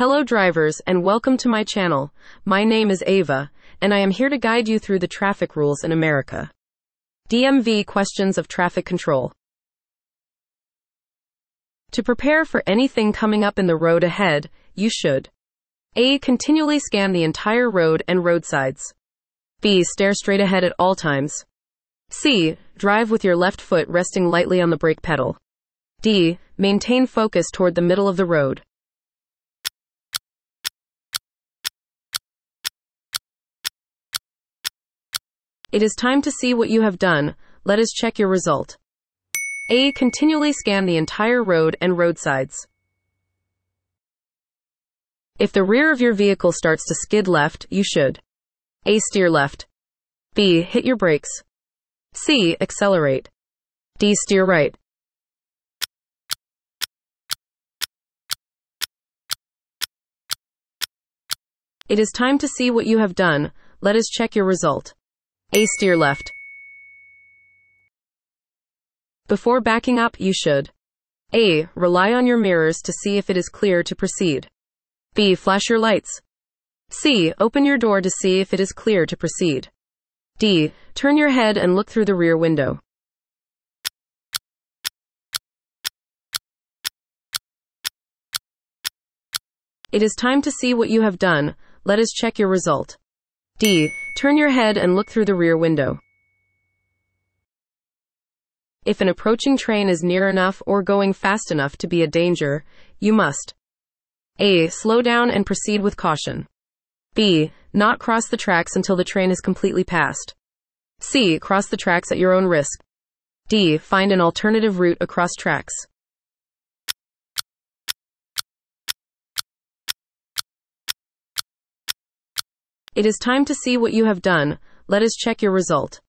Hello drivers and welcome to my channel. My name is Ava, and I am here to guide you through the traffic rules in America. DMV questions of traffic control. To prepare for anything coming up in the road ahead, you should A. Continually scan the entire road and roadsides. B. Stare straight ahead at all times. C. Drive with your left foot resting lightly on the brake pedal. D. Maintain focus toward the middle of the road. It is time to see what you have done. Let us check your result. A. Continually scan the entire road and roadsides. If the rear of your vehicle starts to skid left, you should A. Steer left. B. Hit your brakes. C. Accelerate. D. Steer right. It is time to see what you have done. Let us check your result. A. Steer left. Before backing up, you should A. Rely on your mirrors to see if it is clear to proceed. B. Flash your lights. C. Open your door to see if it is clear to proceed. D. Turn your head and look through the rear window. It is time to see what you have done. Let us check your result. D. Turn your head and look through the rear window. If an approaching train is near enough or going fast enough to be a danger, you must A. Slow down and proceed with caution. B. Not cross the tracks until the train is completely passed. C. Cross the tracks at your own risk. D. Find an alternative route across tracks. It is time to see what you have done. Let us check your result.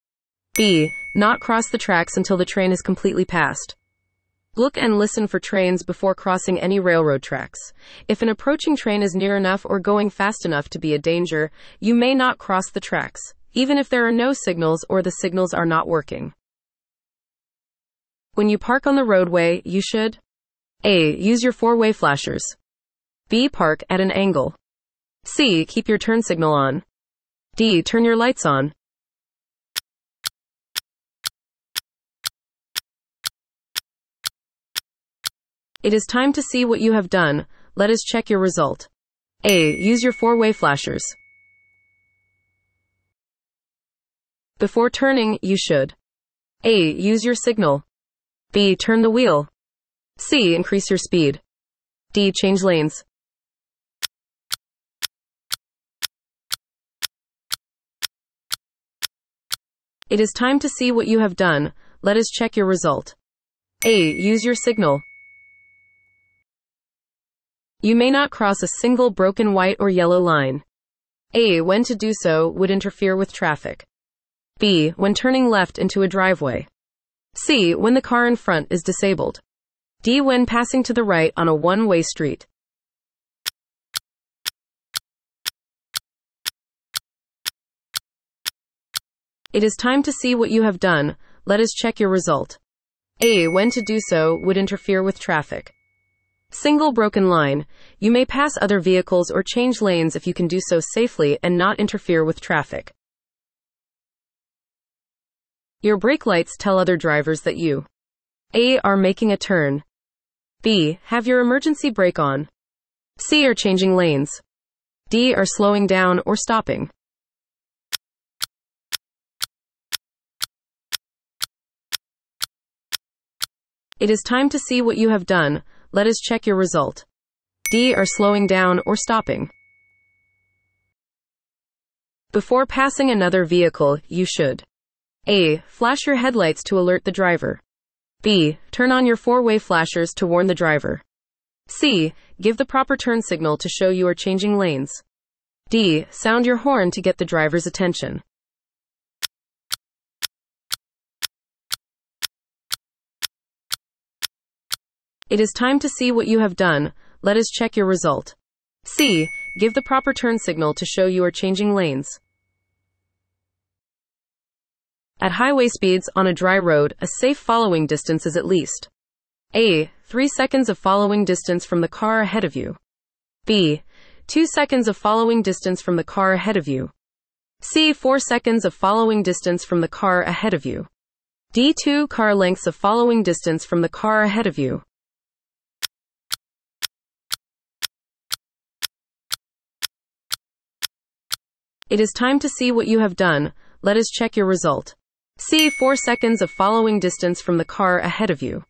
B. Not cross the tracks until the train is completely passed. Look and listen for trains before crossing any railroad tracks. If an approaching train is near enough or going fast enough to be a danger, you may not cross the tracks, even if there are no signals or the signals are not working. When you park on the roadway, you should A. Use your four way flashers. B. Park at an angle. C. Keep your turn signal on. D. Turn your lights on. It is time to see what you have done. Let us check your result. A. Use your four way flashers. Before turning, you should A. Use your signal. B. Turn the wheel. C. Increase your speed. D. Change lanes. It is time to see what you have done. Let us check your result. A. Use your signal. You may not cross a single broken white or yellow line. A. When to do so would interfere with traffic. B. When turning left into a driveway. C. When the car in front is disabled. D. When passing to the right on a one way street. It is time to see what you have done. Let us check your result. A. When to do so would interfere with traffic. Single broken line. You may pass other vehicles or change lanes if you can do so safely and not interfere with traffic. Your brake lights tell other drivers that you A. Are making a turn. B. Have your emergency brake on. C. Are changing lanes. D. Are slowing down or stopping. It is time to see what you have done. Let us check your result. D. Are slowing down or stopping. Before passing another vehicle, you should A. Flash your headlights to alert the driver. B. Turn on your four way flashers to warn the driver. C. Give the proper turn signal to show you are changing lanes. D. Sound your horn to get the driver's attention. It is time to see what you have done. Let us check your result. C. Give the proper turn signal to show you are changing lanes. At highway speeds on a dry road, a safe following distance is at least A. 3 seconds of following distance from the car ahead of you. B. 2 seconds of following distance from the car ahead of you. C. 4 seconds of following distance from the car ahead of you. D. 2 car lengths of following distance from the car ahead of you. It is time to see what you have done. Let us check your result. C. 4 seconds of following distance from the car ahead of you.